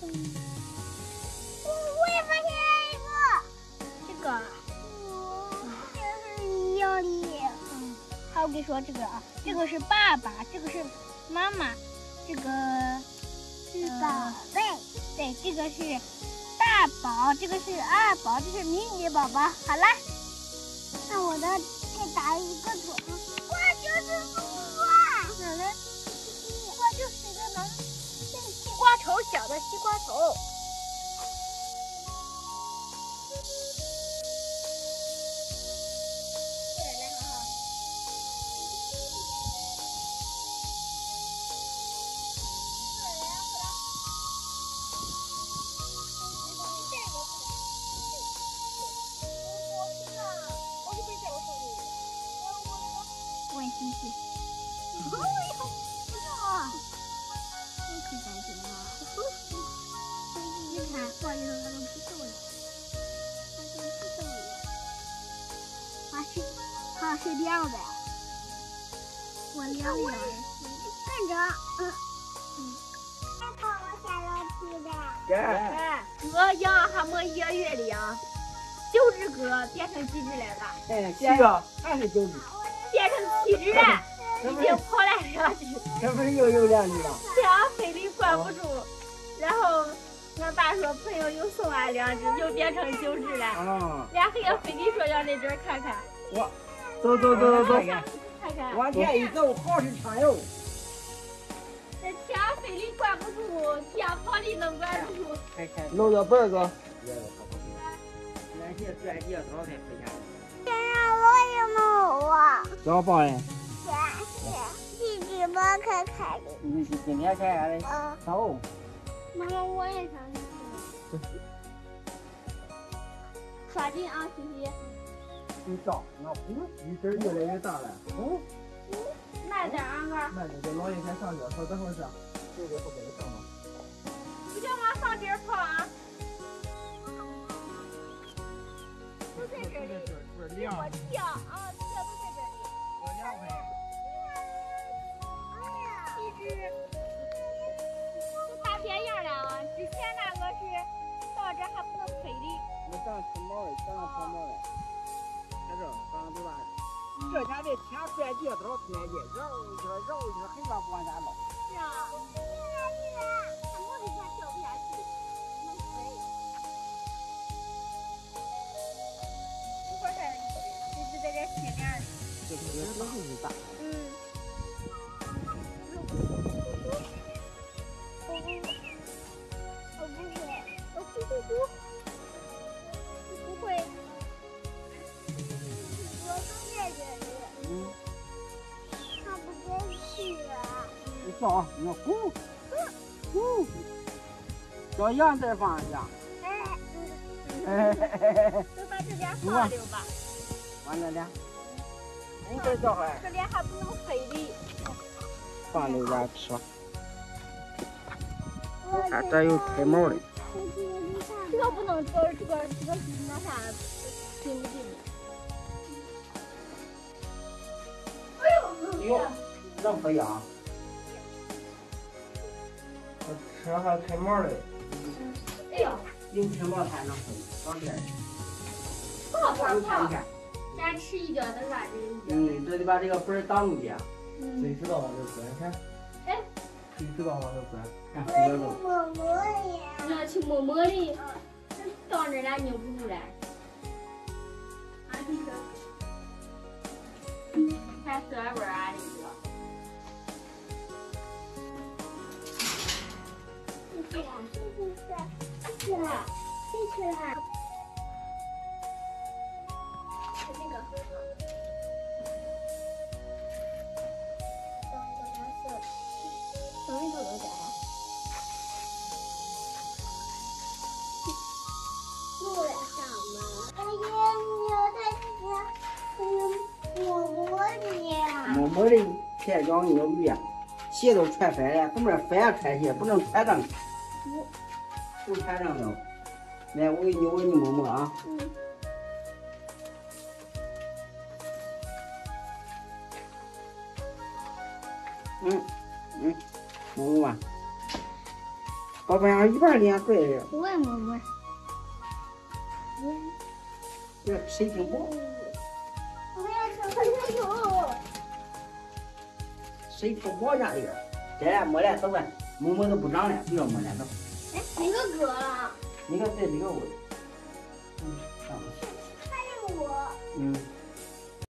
我我也发现一个，这个，这是一样的。嗯，好，我跟你说这个啊，这个是爸爸，这个是妈妈，这个是宝贝，对，这个是大宝，这个是二宝，这是迷你宝宝。好啦，那我的再打一个朵，哇，就是树啊！哪呢？西瓜就是一个能，西瓜头。好是凉的。我凉凉的。跟着，嗯嗯，还帮我下楼梯的。哎，哥养还没一个月的呀，九只哥变成几只来了？哎，七个还是九只，变成七只了，已经跑来两只，这不是又有两只了？俩肥的管不住。然后俺爸说朋友又送俺两只，又变成九只了。啊，俩黑也非得说要那只看看，我走走走走走，看看。往前一走，好是长哟。这天飞的管不住，天跑的能管得住。弄个本儿哥。俺现拽几头才回家。先让我也弄啊！小宝哎，是是，一直摸开开的。你是今天开的？嗯，走。妈妈，我也想去。抓紧啊，西西！你到，那呼，雨声越来越大了。呼，慢点啊，哥。慢点，这老爷先上去，稍等会儿上吗。不叫往上边跑啊！都在这里，我跳啊，跳都在这里。我两块。一只这天这天拽地头出来的，绕一圈绕一圈，很远不往家捞。是啊，它摸一下掉不下去，能飞。一会儿再一直在这。这个这个是大。嗯。我不会，我呼呼你叫啊，你要呼，呼，小羊在放下。哎，嘿嘿嘿嘿嘿嘿，就把这边放溜吧。完了俩。你再叫回，这边还不能飞的。放溜点吃吧。我看这有开毛的。这个不能，这个这个这个是那啥，进不进？哎呦，能飞啊！我吃还开毛嘞，哎呦，有开毛才能飞，往这儿。跑跑看跑！看，咱吃一个那啥的。嗯，这得把这个本儿挡住点。嗯。谁知道往这钻？看。哎。谁知道往这钻？看我这个是摸摸呀。你要去摸摸的，到这儿了扭不住了。啊，这个。还四二本啊，这呀。摸摸的前脚扭鱼，鞋都穿反了，后面反穿鞋不能穿正。不穿正了。来，我给你，我给你摸摸啊。嗯。嗯嗯，摸摸吧。宝贝儿，一半脸对着，我也摸摸。这谁挺薄？谁挺薄家里边？来来，没来，走吧，某某都不长了，不要没了，走。哎，哪个哥了？哪个在哪个屋，嗯，上不去。还有我。嗯。